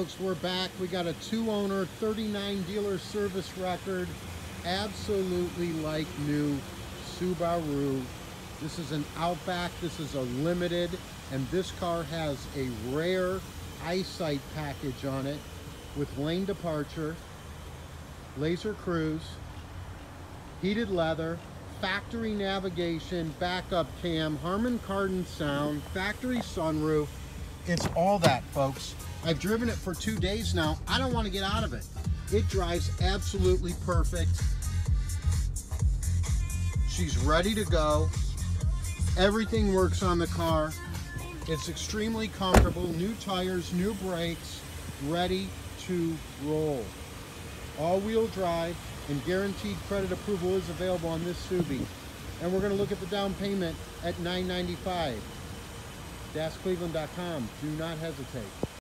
Folks, we're back. We got a two owner, 39 dealer service record. Absolutely like new Subaru. This is an Outback. This is a limited. And this car has a rare eyesight package on it with lane departure, laser cruise, heated leather, factory navigation, backup cam, Harman Kardon sound, factory sunroof. It's all that, folks. I've driven it for two days now. I don't want to get out of it. It drives absolutely perfect. She's ready to go. Everything works on the car. It's extremely comfortable. New tires, new brakes, ready to roll. All-wheel drive and guaranteed credit approval is available on this Subi. And we're going to look at the down payment at $995. DasCleveland.com. Do not hesitate.